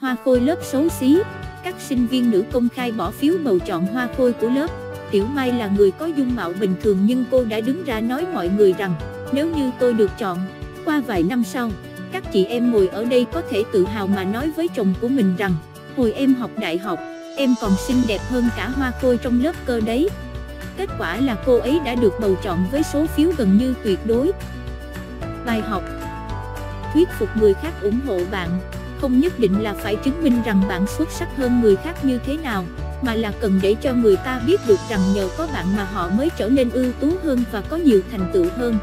hoa khôi lớp xấu xí. Các sinh viên nữ công khai bỏ phiếu bầu chọn hoa khôi của lớp. Tiểu Mai là người có dung mạo bình thường nhưng cô đã đứng ra nói mọi người rằng, nếu như tôi được chọn, qua vài năm sau, các chị em ngồi ở đây có thể tự hào mà nói với chồng của mình rằng, hồi em học đại học, em còn xinh đẹp hơn cả hoa khôi trong lớp cơ đấy. Kết quả là cô ấy đã được bầu chọn với số phiếu gần như tuyệt đối. Bài học Thuyết phục người khác ủng hộ bạn, không nhất định là phải chứng minh rằng bạn xuất sắc hơn người khác như thế nào, mà là cần để cho người ta biết được rằng nhờ có bạn mà họ mới trở nên ưu tú hơn và có nhiều thành tựu hơn.